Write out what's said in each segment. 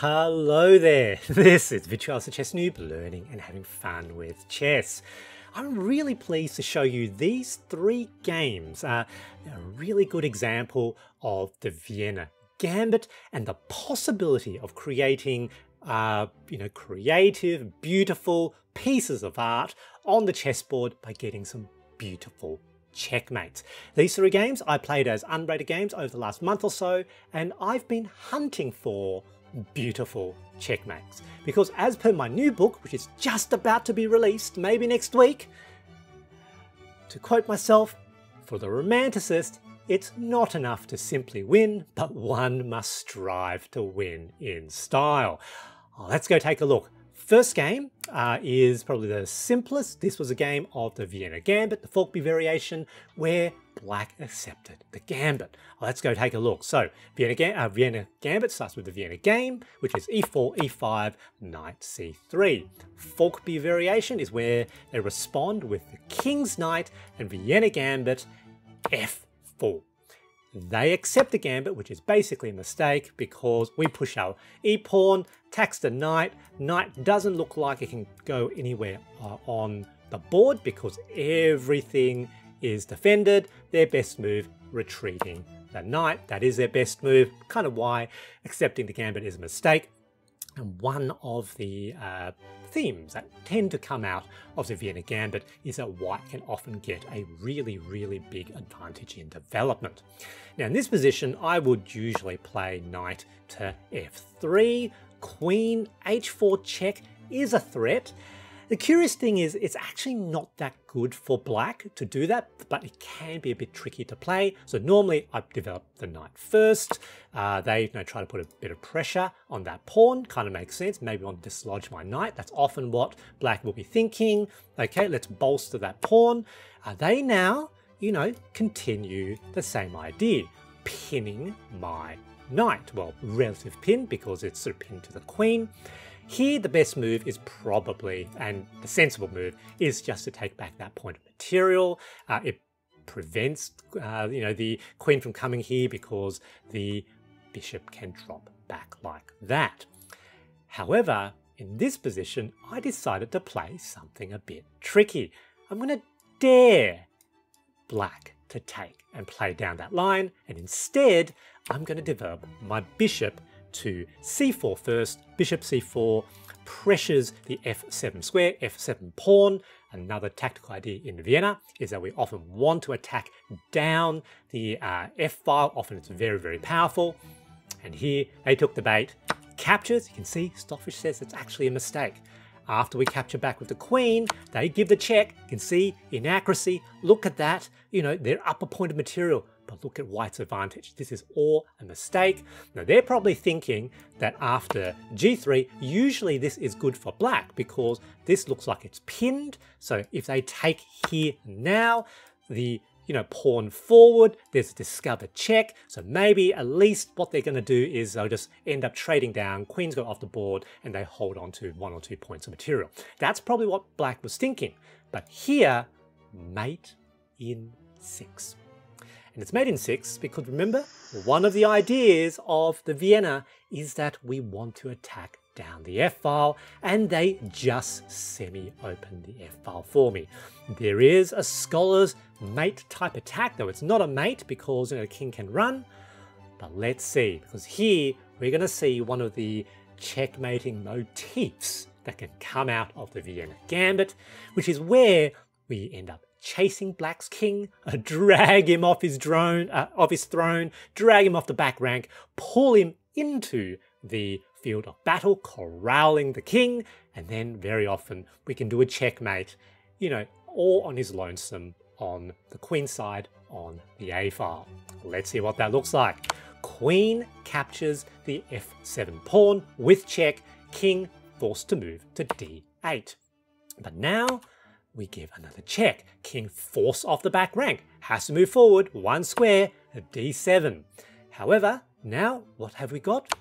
hello there. This is Vitualis Chess Noob, learning and having fun with chess. I'm really pleased to show you these three games. Uh, they're a really good example of the Vienna Gambit and the possibility of creating uh, you know, creative, beautiful pieces of art on the chessboard by getting some beautiful checkmates. These three games I played as unrated games over the last month or so, and I've been hunting for beautiful checkmates. Because as per my new book, which is just about to be released, maybe next week, to quote myself, for the romanticist, it's not enough to simply win, but one must strive to win in style. Oh, let's go take a look. First game uh, is probably the simplest. This was a game of the Vienna Gambit, the Falkbeer variation, where black accepted the gambit. Let's go take a look. So Vienna, uh, Vienna Gambit starts with the Vienna game, which is e4, e5, knight c3. Falkbeer variation is where they respond with the king's knight and Vienna Gambit f4. They accept the gambit, which is basically a mistake because we push our e-pawn, tax the knight. Knight doesn't look like it can go anywhere uh, on the board because everything is defended. Their best move, retreating the knight. That is their best move, kind of why accepting the gambit is a mistake. And one of the uh, themes that tend to come out of the Vienna Gambit is that white can often get a really, really big advantage in development. Now in this position, I would usually play knight to f3, queen h4 check is a threat, the curious thing is it's actually not that good for black to do that, but it can be a bit tricky to play. So normally I develop the knight first. Uh, they you know, try to put a bit of pressure on that pawn, kind of makes sense. Maybe I want to dislodge my knight. That's often what black will be thinking. Okay, let's bolster that pawn. Uh, they now, you know, continue the same idea, pinning my knight. Well, relative pin because it's sort of pinned to the queen. Here, the best move is probably, and the sensible move, is just to take back that point of material. Uh, it prevents, uh, you know, the queen from coming here because the bishop can drop back like that. However, in this position, I decided to play something a bit tricky. I'm going to dare black to take and play down that line, and instead, I'm going to develop my bishop to c4 first, bishop c4 pressures the f7 square, f7 pawn. Another tactical idea in Vienna is that we often want to attack down the uh, f-file, often it's very, very powerful. And here they took the bait, captures, you can see Stockfish says it's actually a mistake. After we capture back with the queen, they give the check, you can see inaccuracy, look at that, you know, their upper point of material but look at white's advantage. This is all a mistake. Now they're probably thinking that after g3, usually this is good for black because this looks like it's pinned. So if they take here now, the you know, pawn forward, there's a discovered check. So maybe at least what they're going to do is they'll just end up trading down, queens go off the board, and they hold on to one or two points of material. That's probably what black was thinking. But here, mate in six. And it's made in six because remember, one of the ideas of the Vienna is that we want to attack down the F-file and they just semi-open the F-file for me. There is a scholar's mate type attack, though it's not a mate because you know, the king can run. But let's see, because here we're going to see one of the checkmating motifs that can come out of the Vienna Gambit, which is where we end up chasing Black's king, drag him off his drone, uh, off his throne, drag him off the back rank, pull him into the field of battle, corralling the king, and then very often we can do a checkmate, you know, all on his lonesome on the queen side on the A file. Let's see what that looks like. Queen captures the f7 pawn with check, king forced to move to d8. But now we give another check. King force off the back rank, has to move forward one square, d7. However, now what have we got?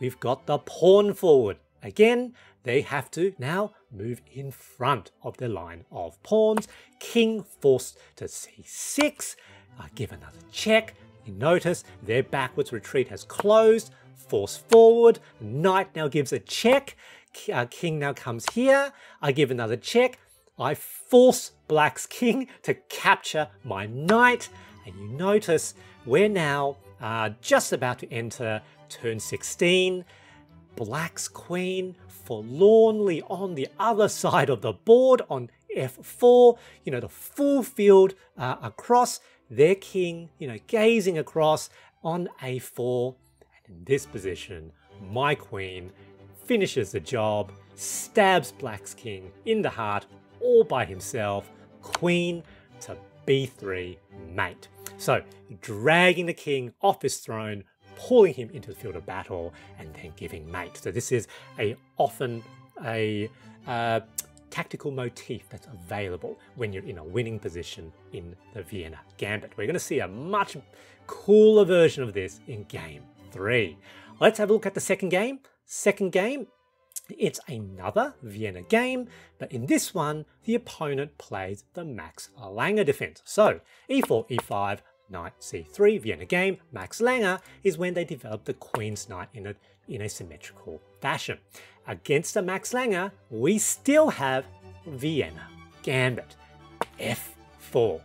We've got the pawn forward. Again, they have to now move in front of the line of pawns. King forced to c6. I give another check. You notice their backwards retreat has closed. force forward. Knight now gives a check. Uh, king now comes here. I give another check. I force black's king to capture my knight. And you notice we're now uh, just about to enter turn 16. Black's queen forlornly on the other side of the board on f4, you know, the full field uh, across, their king, you know, gazing across on a4. And in this position, my queen finishes the job, stabs Black's king in the heart all by himself, queen to b3 mate. So, dragging the king off his throne, pulling him into the field of battle, and then giving mate. So this is a often a uh, tactical motif that's available when you're in a winning position in the Vienna Gambit. We're going to see a much cooler version of this in game three. Let's have a look at the second game. Second game, it's another Vienna game, but in this one, the opponent plays the Max Lange defense. So, e4, e5, knight c3, Vienna game, Max Lange is when they develop the Queen's Knight in a, in a symmetrical fashion. Against the Max Lange, we still have Vienna Gambit, f4.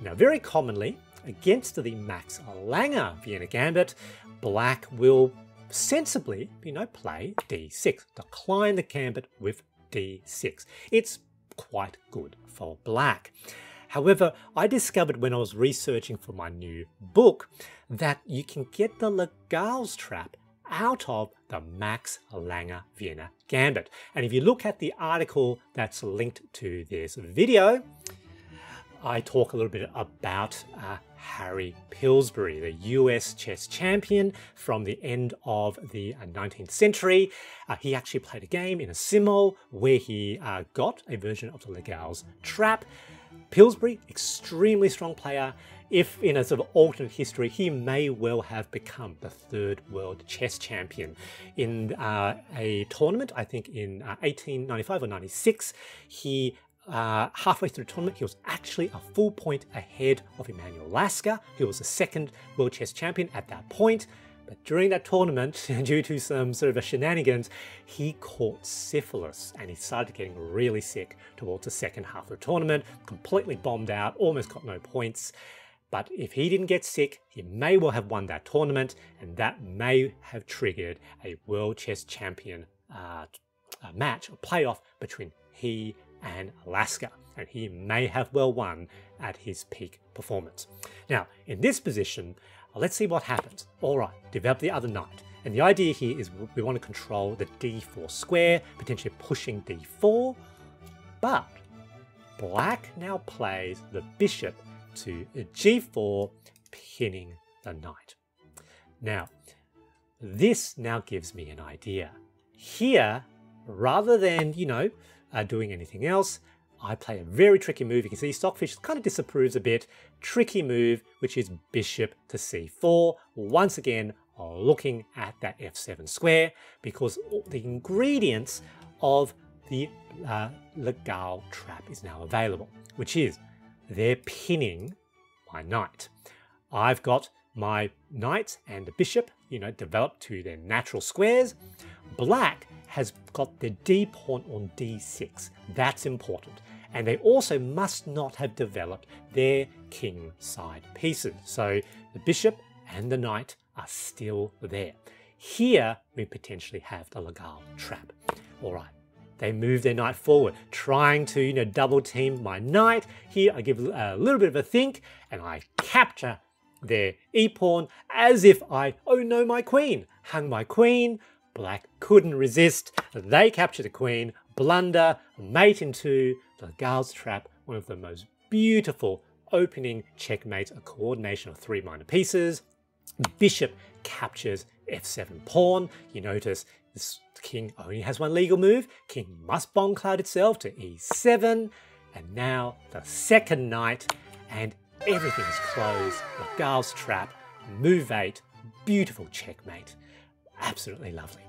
Now, very commonly, against the Max Lange Vienna Gambit, black will sensibly, you know, play d6, decline the gambit with d6. It's quite good for black. However, I discovered when I was researching for my new book that you can get the Legal's trap out of the Max Lange Vienna Gambit. And if you look at the article that's linked to this video, I talk a little bit about uh, Harry Pillsbury, the US chess champion from the end of the 19th uh, century. Uh, he actually played a game in a simul where he uh, got a version of the Legal's trap. Pillsbury, extremely strong player. If in a sort of alternate history, he may well have become the third world chess champion. In uh, a tournament, I think in 1895 uh, or 96, he uh, halfway through the tournament, he was actually a full point ahead of Emanuel Lasker, who was the second world chess champion at that point. But during that tournament, due to some sort of a shenanigans, he caught syphilis and he started getting really sick towards the second half of the tournament, completely bombed out, almost got no points. But if he didn't get sick, he may well have won that tournament, and that may have triggered a world chess champion uh, match or playoff between he and Lasker, and he may have well won at his peak performance. Now, in this position, let's see what happens. All right, develop the other knight. And the idea here is we want to control the d4 square, potentially pushing d4, but black now plays the bishop to g4, pinning the knight. Now, this now gives me an idea. Here, rather than, you know, uh, doing anything else. I play a very tricky move. You can see Stockfish kind of disapproves a bit. Tricky move, which is bishop to c4. Once again, looking at that f7 square because the ingredients of the uh, Legal trap is now available, which is they're pinning my knight. I've got my knight and the bishop, you know, developed to their natural squares. Black has got the d pawn on d6. That's important. And they also must not have developed their king side pieces. So the bishop and the knight are still there. Here we potentially have the Legal trap. All right, they move their knight forward, trying to you know double team my knight. Here I give a little bit of a think and I capture their e-pawn as if I, oh no, my queen, hung my queen, Black couldn't resist. They capture the queen, blunder, mate into the Legal's trap, one of the most beautiful opening checkmates, a coordination of three minor pieces. Bishop captures f7 pawn. You notice this king only has one legal move. King must bomb cloud itself to e7. And now the second knight, and everything is closed. Legal's trap, move 8, beautiful checkmate. Absolutely lovely.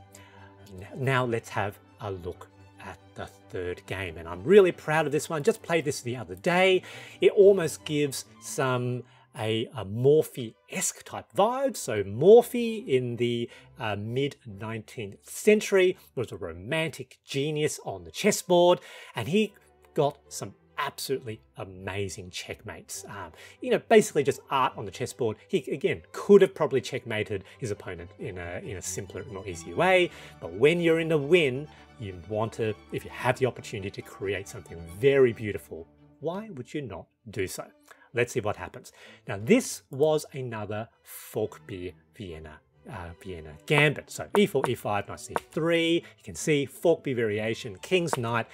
Now let's have a look at the third game. And I'm really proud of this one. Just played this the other day. It almost gives some a, a Morphy-esque type vibe. So Morphy in the uh, mid 19th century was a romantic genius on the chessboard, and he got some absolutely amazing checkmates. Um, you know, basically just art on the chessboard. He again could have probably checkmated his opponent in a in a simpler, more easy way. But when you're in the win, you want to, if you have the opportunity to create something very beautiful, why would you not do so? Let's see what happens. Now, this was another Falkbeer Vienna uh, Vienna gambit. So e4, e5, knight c3. You can see Falkbeer variation, king's knight,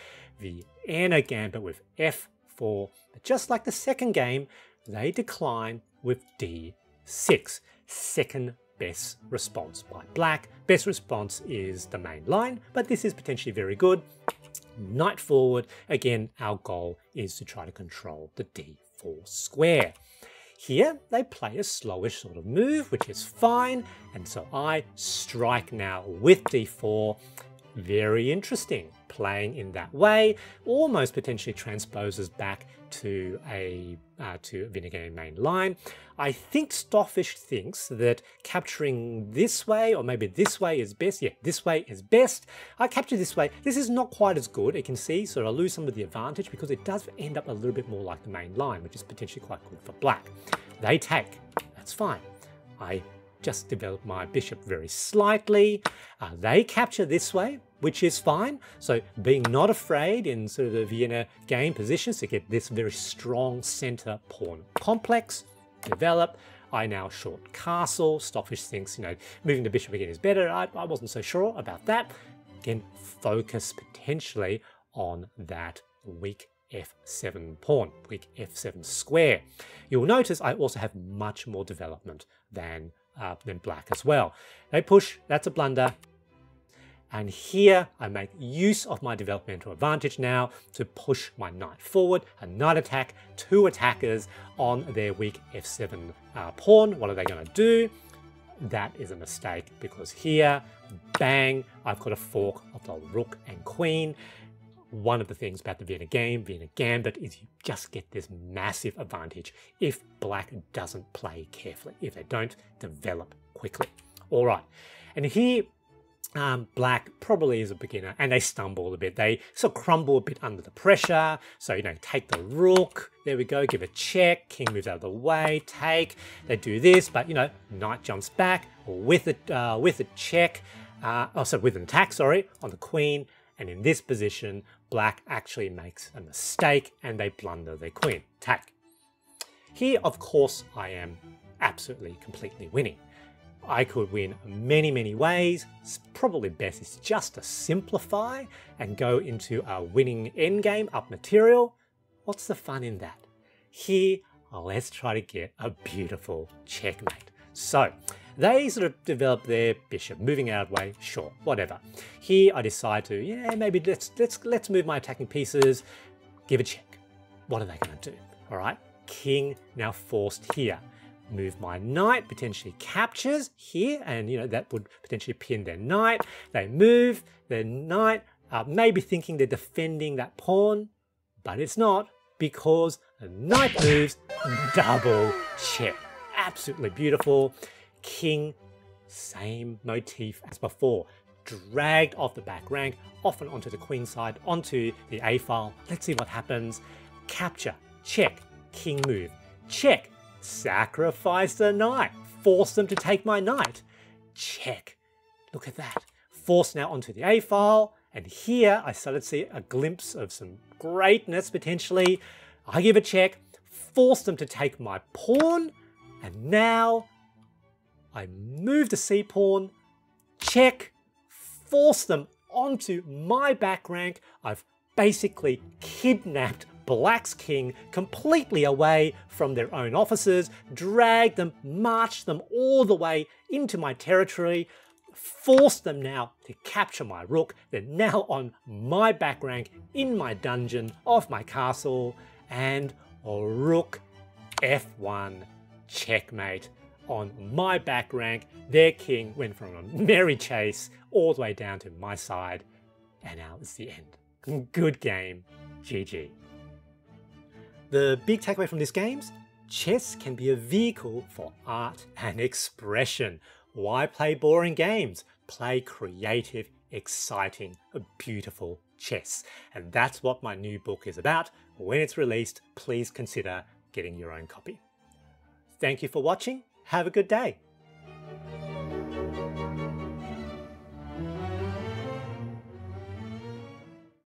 Vienna gambit with f4. But just like the second game, they decline with d6. Second best response by black. Best response is the main line, but this is potentially very good. Knight forward. Again, our goal is to try to control the d4 square. Here, they play a slowish sort of move, which is fine. And so I strike now with d4. Very interesting. Playing in that way almost potentially transposes back to a uh, to Vinegar main line. I think Stockfish thinks that capturing this way, or maybe this way is best. Yeah, this way is best. I capture this way. This is not quite as good, you can see, so I lose some of the advantage because it does end up a little bit more like the main line, which is potentially quite good for black. They take, that's fine. I just develop my bishop very slightly. Uh, they capture this way, which is fine. So being not afraid in sort of the Vienna game positions to get this very strong center pawn complex, develop. I now short castle. Stockfish thinks, you know, moving the bishop again is better. I, I wasn't so sure about that. Again, focus potentially on that weak f7 pawn, weak f7 square. You'll notice I also have much more development than, uh, than black as well. They push, that's a blunder. And here I make use of my developmental advantage now to push my knight forward, a knight attack, two attackers on their weak f7 uh, pawn. What are they going to do? That is a mistake because here, bang, I've got a fork of the rook and queen. One of the things about the Vienna game, Vienna Gambit, is you just get this massive advantage if black doesn't play carefully, if they don't develop quickly. All right, and here um, black probably is a beginner and they stumble a bit. They sort of crumble a bit under the pressure. So, you know, take the rook. There we go. Give a check. King moves out of the way. Take. They do this, but, you know, knight jumps back with a, uh, with a check. Uh, oh, sorry, with an attack, sorry, on the queen. And in this position, black actually makes a mistake and they blunder their queen. Take. Here, of course, I am absolutely, completely winning. I could win many, many ways. Probably best is just to simplify and go into a winning endgame up material. What's the fun in that? Here, let's try to get a beautiful checkmate. So, they sort of develop their bishop, moving out of way, sure, whatever. Here I decide to, yeah, maybe let's let's let's move my attacking pieces, give a check. What are they gonna do? Alright, king now forced here move my knight, potentially captures here, and you know that would potentially pin their knight. They move their knight, uh, maybe thinking they're defending that pawn, but it's not because the knight moves double check. Absolutely beautiful. King, same motif as before. Dragged off the back rank, often onto the queen side, onto the A file. Let's see what happens. Capture, check, king move, check, Sacrifice the knight. Force them to take my knight. Check. Look at that. Force now onto the A file. And here I started to see a glimpse of some greatness potentially. I give a check, force them to take my pawn, and now I move the C pawn, check, force them onto my back rank. I've basically kidnapped Black's king completely away from their own officers, dragged them, marched them all the way into my territory, forced them now to capture my rook. They're now on my back rank in my dungeon of my castle, and rook f1 checkmate on my back rank. Their king went from a merry chase all the way down to my side, and now it's the end. Good game. GG. The big takeaway from this games, chess can be a vehicle for art and expression. Why play boring games? Play creative, exciting, beautiful chess. And that's what my new book is about. When it's released, please consider getting your own copy. Thank you for watching. Have a good day.